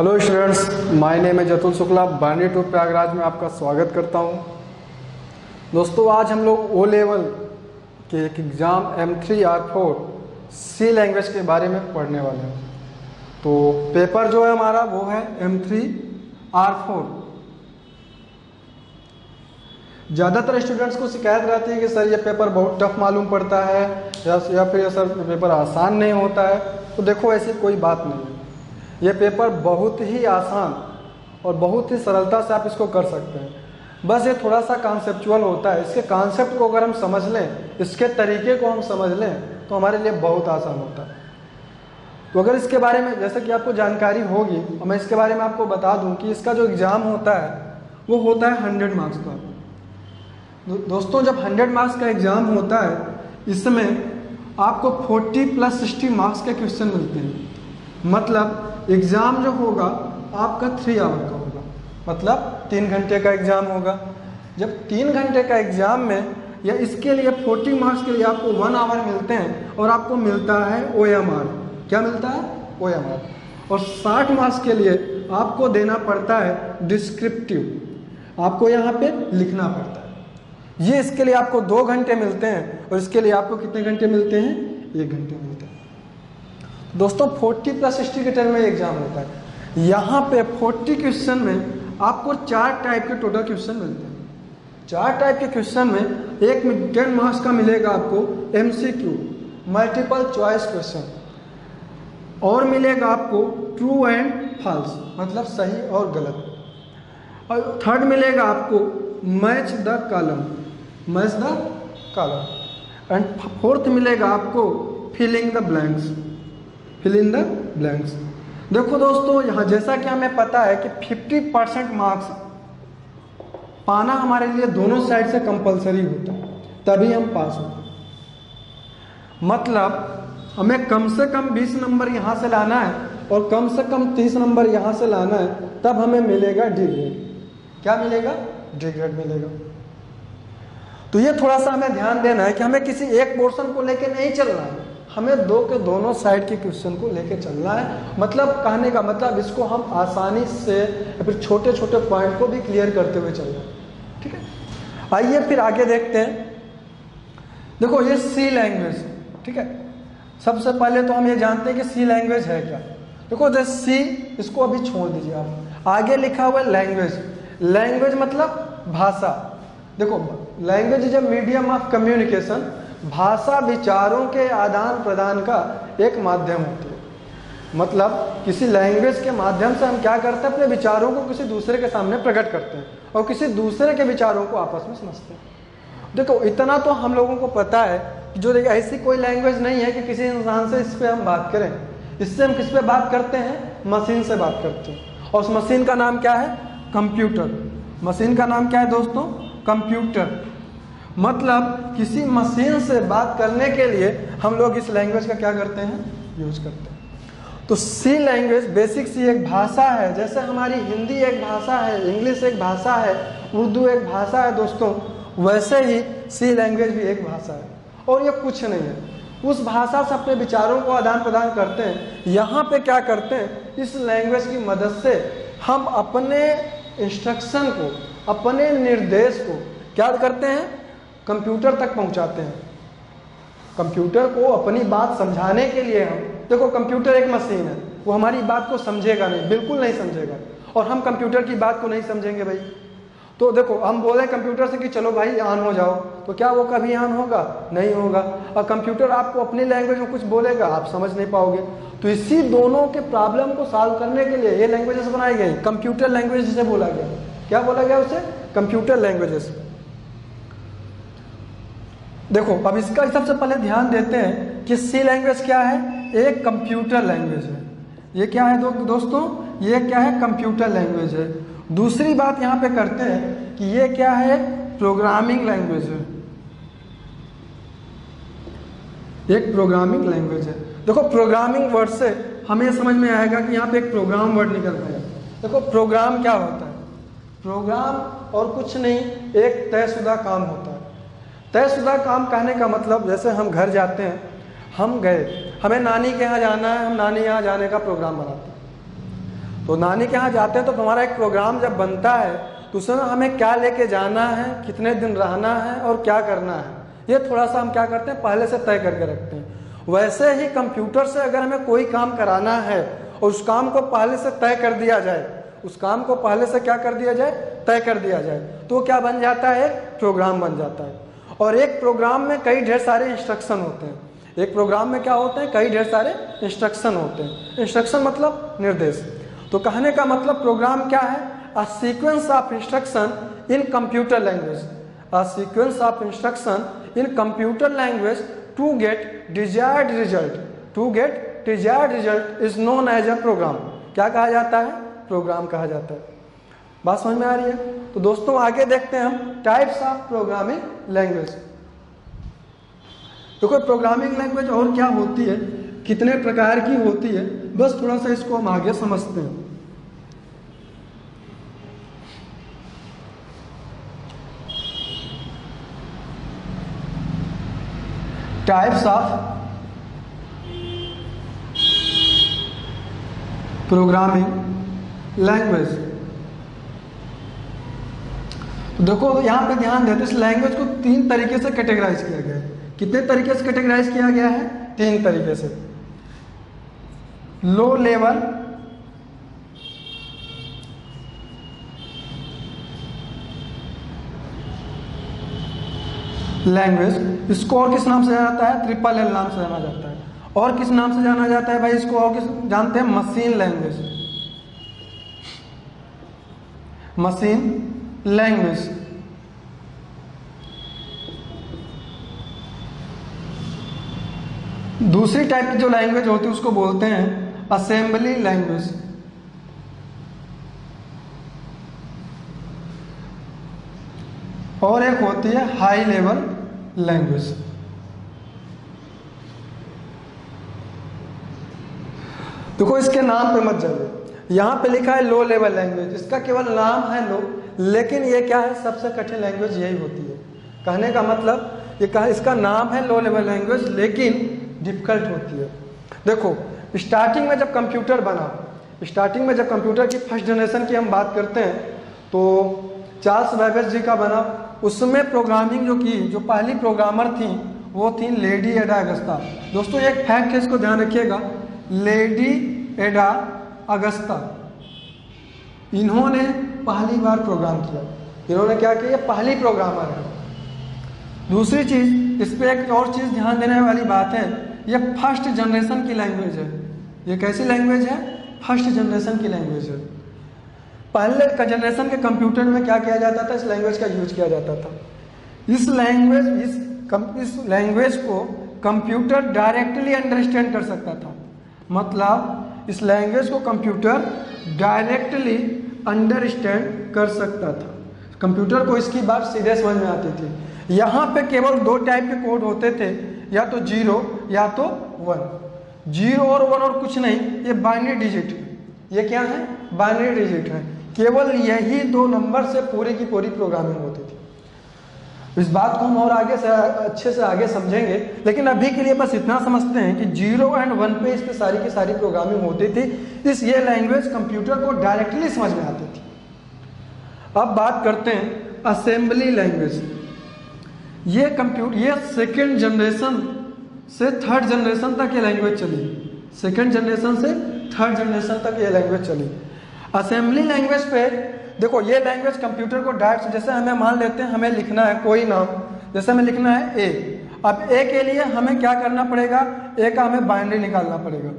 Hello students my name है जतुल शुक्ला बानी to Prayagraj में आपका स्वागत करता हूँ। दोस्तों आज हम लोग ओ लेवल के एक exam M three R four C language के बारे में पढ़ने वाले हैं। तो पेपर जो है हमारा वो है एम थ्री आर फोर ज़्यादातर स्टूडेंट्स को शिकायत रहती है कि सर ये पेपर बहुत टफ मालूम पड़ता है या, फिर सर पेपर आसान नहीं होता है। तो देखो ऐसी कोई बात नहीं है। ये पेपर बहुत ही आसान और बहुत ही सरलता से आप इसको कर सकते हैं। बस ये थोड़ा सा कॉन्सेप्चुअल होता है। इसके कॉन्सेप्ट को अगर हम समझ लें, इसके तरीके को हम समझ लें तो हमारे लिए बहुत आसान होता है। तो अगर इसके बारे में, जैसे कि आपको जानकारी होगी, और मैं इसके बारे में आपको बता दूँ कि इसका जो एग्ज़ाम होता है, वो होता है हंड्रेड मार्क्स का। दोस्तों, जब हंड्रेड मार्क्स का एग्ज़ाम होता है, इसमें आपको फोर्टी प्लस सिक्सटी मार्क्स के क्वेश्चन मिलते हैं। मतलब एग्ज़ाम जो होगा, आपका थ्री आवर का होगा। मतलब तीन घंटे का एग्ज़ाम होगा। जब तीन घंटे का एग्ज़ाम में या इसके लिए फोर्टी मार्क्स के लिए आपको वन आवर मिलते हैं और आपको मिलता है ओएमआर क्या मिलता है? ओएमआर और साठ मार्क्स के लिए आपको देना पड़ता है डिस्क्रिप्टिव आपको यहाँ पे लिखना पड़ता है। ये इसके लिए आपको दो घंटे मिलते हैं और इसके लिए आपको कितने घंटे मिलते हैं? एक घंटे मिलते हैं। दोस्तों 40 प्लस सिक्सटी के टर्म में एग्ज़ाम होता है। यहाँ पे 40 क्वेश्चन में आपको चार टाइप के टोटल क्वेश्चन मिलते हैं। चार टाइप के क्वेश्चन में एक में टेन मार्क्स का मिलेगा आपको M C Q multiple choice question और मिलेगा आपको ट्रू एंड फॉल्स मतलब सही और गलत। और थर्ड मिलेगा आपको match the column match the column and fourth मिलेगा आपको filling the blanks fill in the blanks देखो दोस्तों, यहाँ जैसा कि हमें पता है कि 50 परसेंट मार्क्स पाना हमारे लिए दोनों साइड से कंपलसरी होता है, तभी हम पास होते मतलब हमें कम से कम 20 नंबर यहाँ से लाना है और कम से कम 30 नंबर यहाँ से लाना है, तब हमें मिलेगा डी ग्रेड क्या मिलेगा? डी ग्रेड मिलेगा। तो ये थोड़ा सा हमें ध्यान देना है कि हमें किसी एक पोर्शन को लेके नहीं चलना है। हमें दो के दोनों साइड के क्वेश्चन को लेके चलना है। मतलब कहने का मतलब इसको हम आसानी से, फिर छोटे छोटे पॉइंट को भी क्लियर करते हुए चलना है। ठीक है? आइए फिर आगे देखते हैं। देखो, ये सी लैंग्वेज ठीक है? सबसे पहले तो हम ये जानते हैं कि सी लैंग्वेज है क्या। देखो, जैसे सी इसको अभी छोड़ दीजिए आप। आगे लिखा हुआ है लैंग्वेज लैंग्वेज मतलब भाषा। देखो language is a medium of communication भाषा विचारों के आदान प्रदान का एक माध्यम होती है। मतलब किसी लैंग्वेज के माध्यम से हम क्या करते हैं? अपने विचारों को किसी दूसरे के सामने प्रकट करते हैं और किसी दूसरे के विचारों को आपस में समझते हैं। देखो, इतना तो हम लोगों को पता है कि जो देखिए ऐसी कोई लैंग्वेज नहीं है कि किसी इंसान से इस पर हम बात करें। इससे हम किस पे बात करते हैं? मशीन से बात करते हैं। और उस मशीन का नाम क्या है? कंप्यूटर मशीन का नाम क्या है दोस्तों? कंप्यूटर मतलब किसी मशीन से बात करने के लिए हम लोग इस लैंग्वेज का क्या करते हैं? यूज़ करते हैं। तो सी लैंग्वेज बेसिक सी एक भाषा है। जैसे हमारी हिंदी एक भाषा है इंग्लिश एक भाषा है, उर्दू एक भाषा है दोस्तों, वैसे ही सी लैंग्वेज भी एक भाषा है। और ये कुछ नहीं है। उस भाषा से अपने विचारों को आदान प्रदान करते हैं। यहाँ पे क्या करते हैं? इस लैंग्वेज की मदद से हम अपने इंस्ट्रक्शन को, अपने निर्देश को, क्या करते हैं? कंप्यूटर तक पहुंचाते हैं। कंप्यूटर को अपनी बात समझाने के लिए हम, देखो कंप्यूटर एक मशीन है, वो हमारी बात को समझेगा नहीं, बिल्कुल नहीं समझेगा। और हम कंप्यूटर की बात को नहीं समझेंगे भाई। तो देखो, हम बोले कंप्यूटर से कि चलो भाई, ऑन हो जाओ। तो क्या वो कभी ऑन होगा? नहीं होगा। और कंप्यूटर आपको अपनी लैंग्वेज में कुछ बोलेगा? आप समझ नहीं पाओगे। तो इसी दोनों के प्रॉब्लम को सॉल्व करने के लिए ये लैंग्वेजेस बनाई गई। कंप्यूटर लैंग्वेज जिसे बोला गया। क्या बोला गया उसे? कंप्यूटर लैंग्वेजेस देखो अब इसका सबसे पहले ध्यान देते हैं कि सी लैंग्वेज क्या है? एक कंप्यूटर लैंग्वेज है। ये क्या है दो, दोस्तों? ये क्या है कंप्यूटर लैंग्वेज है। दूसरी बात यहाँ पे करते हैं कि ये क्या है? प्रोग्रामिंग लैंग्वेज है। एक प्रोग्रामिंग लैंग्वेज है। देखो प्रोग्रामिंग वर्ड से हमें समझ में आएगा कि यहाँ पे एक प्रोग्राम वर्ड निकल रहा है। देखो प्रोग्राम क्या होता है? प्रोग्राम और कुछ नहीं एक तयशुदा काम होता है। तयशुदा काम कहने का मतलब जैसे हम घर जाते हैं, हम गए, हमें नानी के यहाँ जाना है, हम नानी यहाँ जाने का प्रोग्राम बनाते हैं। तो नानी के यहाँ जाते हैं तो हमारा एक प्रोग्राम जब बनता है तो उसमें हमें क्या लेके जाना है, कितने दिन रहना है और क्या करना है, ये थोड़ा सा हम क्या करते हैं, पहले से तय करके रखते हैं। वैसे ही कंप्यूटर से अगर हमें कोई काम कराना है और उस काम को पहले से तय कर दिया जाए, उस काम को पहले से क्या कर दिया जाए, तय कर दिया जाए तो क्या बन जाता है प्रोग्राम बन जाता है। और एक प्रोग्राम में कई ढेर सारे इंस्ट्रक्शन होते हैं। एक प्रोग्राम में क्या होते हैं? कई ढेर सारे इंस्ट्रक्शन होते हैं। इंस्ट्रक्शन मतलब निर्देश। तो कहने का मतलब प्रोग्राम क्या है? A sequence of instruction in computer language a sequence of instruction in computer language to get desired result to get desired result is known as a program क्या कहा जाता है? प्रोग्राम कहा जाता है। बात समझ में आ रही है? तो दोस्तों, आगे देखते हैं हम टाइप्स ऑफ़ प्रोग्रामिंग लैंग्वेज देखो प्रोग्रामिंग लैंग्वेज और क्या होती है, कितने प्रकार की होती है, बस थोड़ा सा इसको हम आगे समझते हैं। टाइप्स ऑफ़ प्रोग्रामिंग लैंग्वेज तो देखो यहाँ पे ध्यान देते इस लैंग्वेज को तीन तरीके से कैटेगराइज किया गया है। कितने तरीके से कैटेगराइज किया गया है? तीन तरीके से। लो लेवल लैंग्वेज इसको और किस नाम से जाना जाता है? ट्रिपल एल नाम से जाना जाता है। और किस नाम से जाना जाता है भाई इसको? और किस, जानते हैं? मशीन लैंग्वेज मशीन लैंग्वेज दूसरी टाइप की जो लैंग्वेज होती है, उसको बोलते हैं असेंबली लैंग्वेज और एक होती है हाई लेवल लैंग्वेज देखो, इसके नाम पे मत जाओ यहाँ पे लिखा है लो लेवल लैंग्वेज इसका केवल नाम है लो लेकिन ये क्या है? सबसे कठिन लैंग्वेज यही होती है। कहने का मतलब ये कहा, इसका नाम है लो लेवल लैंग्वेज लेकिन डिफ़िकल्ट होती है। देखो स्टार्टिंग में जब कंप्यूटर बना स्टार्टिंग में जब कंप्यूटर की फ़र्स्ट जनरेशन की हम बात करते हैं तो चार्ल्स बैबेज जी का बना, उसमें प्रोग्रामिंग जो की, जो पहली प्रोग्रामर थी, वो थी लेडी एडा अगस्ता दोस्तों, एक फैक्ट है, इसको ध्यान रखिएगा। लेडी एडा अगस्ता इन्होंने पहली बार प्रोग्राम किया। इन्होंने क्या किया? पहली प्रोग्रामर है दूसरी चीज़, इस पर एक और चीज़ ध्यान देने वाली बात है, ये फ़र्स्ट जनरेशन की लैंग्वेज है। ये कैसी लैंग्वेज है? फ़र्स्ट जनरेशन की लैंग्वेज है। पहले का जनरेशन के कंप्यूटर में क्या किया जाता था? इस लैंग्वेज का यूज़ किया जाता था। इस लैंग्वेज इस इस लैंग्वेज को कंप्यूटर डायरेक्टली अंडरस्टैंड कर सकता था। मतलब इस लैंग्वेज को कंप्यूटर डायरेक्टली अंडरस्टैंड कर सकता था। कंप्यूटर को इसकी बात सीधे समझ में आती थी। यहाँ पे केवल दो टाइप के कोड होते थे, या तो ज़ीरो, या तो वन। ज़ीरो और वन और कुछ नहीं, ये बाइनरी डिजिट है। ये क्या है? बाइनरी डिजिट है। केवल यही दो नंबर से पूरी की पूरी प्रोग्रामिंग होती थी। इस बात को हम और आगे से, अच्छे से आगे समझेंगे। लेकिन अभी के लिए बस इतना समझते हैं कि ज़ीरो एंड वन पे इस पे सारी की सारी प्रोग्रामिंग होती थी। इस ये लैंग्वेज कंप्यूटर को डायरेक्टली समझ में आती थी। अब बात करते हैं असेंबली लैंग्वेज ये कंप्यूटर ये सेकेंड जनरेशन से थर्ड जनरेशन तक ये लैंग्वेज चली। सेकेंड जनरेशन से थर्ड जनरेशन तक ये लैंग्वेज चली। असेंबली लैंग्वेज पे देखो, ये लैंग्वेज कंप्यूटर को डायरेक्ट जैसे हमें मान लेते हैं, हमें लिखना है कोई नाम। जैसे हमें लिखना है ए अब ए के लिए हमें क्या करना पड़ेगा? ए का हमें बाइनरी निकालना पड़ेगा।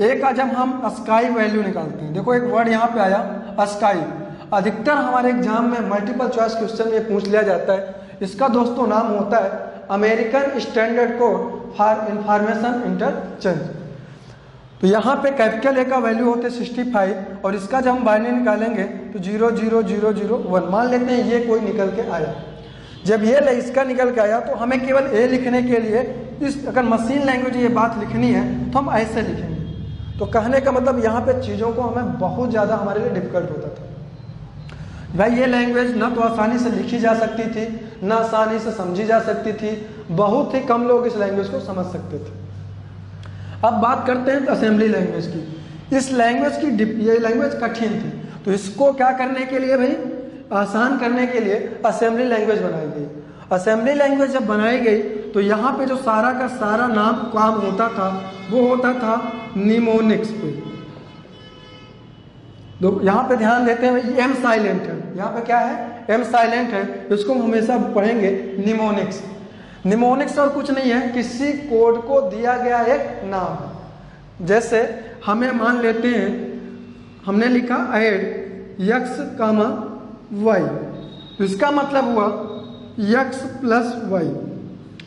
ए का जब हम स्काई वैल्यू निकालते हैं, देखो एक वर्ड यहाँ पे आया स्काई अधिकतर हमारे एग्ज़ाम में मल्टीपल चॉइस क्वेश्चन ये पूछ लिया जाता है। इसका दोस्तों नाम होता है American standard code for information interchange तो यहाँ पे कैपिटल ए का वैल्यू होते हैं सिक्सटी फाइव और इसका जब हम बाइनरी निकालेंगे तो zero zero zero zero one मान लेते हैं ये कोई निकल के आया। जब ये ले इसका निकल के आया तो हमें केवल ए लिखने के लिए इस, अगर मशीन लैंग्वेज ये बात लिखनी है तो हम ऐसे लिखेंगे। तो कहने का मतलब यहाँ पे चीज़ों को हमें बहुत ज़्यादा हमारे लिए डिफ़िकल्ट होता था। भाई ये लैंग्वेज ना तो आसानी से लिखी जा सकती थी, ना आसानी से समझी जा सकती थी, बहुत ही कम लोग इस लैंग्वेज को समझ सकते थे। अब बात करते हैं असेंबली लैंग्वेज की। इस लैंग्वेज की ये लैंग्वेज कठिन थी। तो इसको क्या करने के लिए भाई? आसान करने के लिए असेंबली लैंग्वेज बनाई गई। असेंबली लैंग्वेज जब बनाई गई तो यहाँ पे जो सारा का सारा नाम काम होता था, वो होता था निमोनिक्स पे। तो यहाँ पे ध्यान देते हैं एम साइलेंट है। यहाँ पे क्या है? एम साइलेंट है इसको हम हमेशा पढ़ेंगे निमोनिक्स निमोनिक्स और कुछ नहीं है, किसी कोड को दिया गया एक नाम। जैसे हमें मान लेते हैं, हमने लिखा एड यक्स कामा वाई इसका मतलब हुआ यक्स प्लस वाई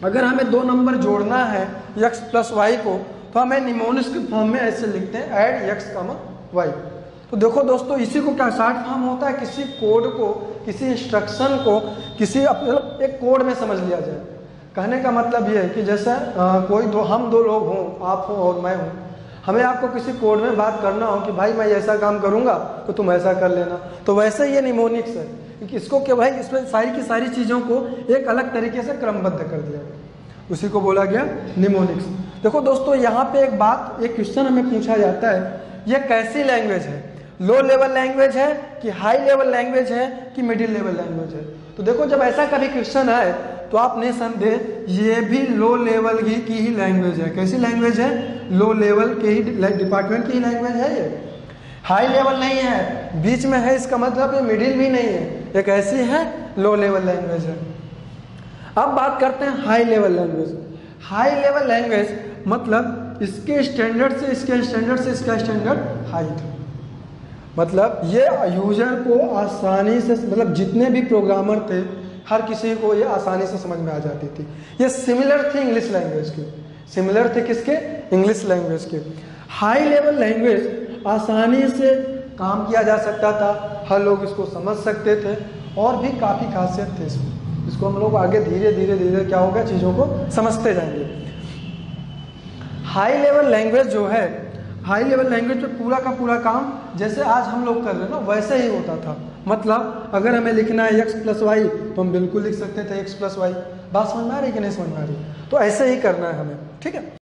अगर हमें दो नंबर जोड़ना है यक्स प्लस वाई को तो हमें निमोनिक्स के फॉर्म में ऐसे लिखते हैं एड यक्स कामा वाई तो देखो दोस्तों, इसी को क्या शॉर्ट फॉर्म होता है? किसी कोड को, किसी इंस्ट्रक्शन को, किसी मतलब एक कोड में समझ लिया जाए। कहने का मतलब ये है कि जैसे कोई दो, हम दो लोग हों, आप हो और मैं हूँ, हमें आपको किसी कोड में बात करना हो कि भाई मैं ऐसा काम करूँगा तो तुम ऐसा कर लेना। तो वैसे ही ये निमोनिक्स है क्योंकि इसको क्या भाई इसमें सारी की सारी चीज़ों को एक अलग तरीके से क्रमबद्ध कर दिया उसी को बोला गया निमोनिक्स देखो दोस्तों, यहाँ पे एक बात, एक क्वेश्चन हमें पूछा जाता है, ये कैसी लैंग्वेज है? लो लेवल लैंग्वेज है कि हाई लेवल लैंग्वेज है कि मिडिल लेवल लैंग्वेज है? तो देखो, जब ऐसा कभी क्वेश्चन आए तो आप निसंदेह ये भी लो लेवल की, की ही लैंग्वेज है। कैसी लैंग्वेज है? लो लेवल के ही डिपार्टमेंट की ही लैंग्वेज है ये। हाई लेवल नहीं है। बीच में है इसका मतलब ये मिडिल भी नहीं है। एक ऐसी है लो लेवल लैंग्वेज है। अब बात करते हैं high level language high level language मतलब इसके स्टैंडर्ड से इसके स्टैंडर्ड से इसका स्टैंडर्ड हाई था मतलब ये यूज़र को आसानी से मतलब जितने भी प्रोग्रामर थे हर किसी को ये आसानी से समझ में आ जाती थी। ये सिमिलर थी इंग्लिश लैंग्वेज की। सिमिलर थे किसके? इंग्लिश लैंग्वेज के। हाई लेवल लैंग्वेज आसानी से काम किया जा सकता था, हर लोग इसको समझ सकते थे और भी काफ़ी खासियत थे इसमें। इसको हम लोग आगे धीरे धीरे धीरे क्या होगा, चीज़ों को समझते जाएँगे। हाई लेवल लैंग्वेज जो है हाई लेवल लैंग्वेज पे पूरा का पूरा काम जैसे आज हम लोग कर रहे हैं ना, वैसे ही होता था। मतलब अगर हमें लिखना है एक्स प्लस वाई तो हम बिल्कुल लिख सकते थे एक्स प्लस वाई बात समझ में आ रही कि नहीं समझ में आ रही? तो ऐसे ही करना है हमें, ठीक है?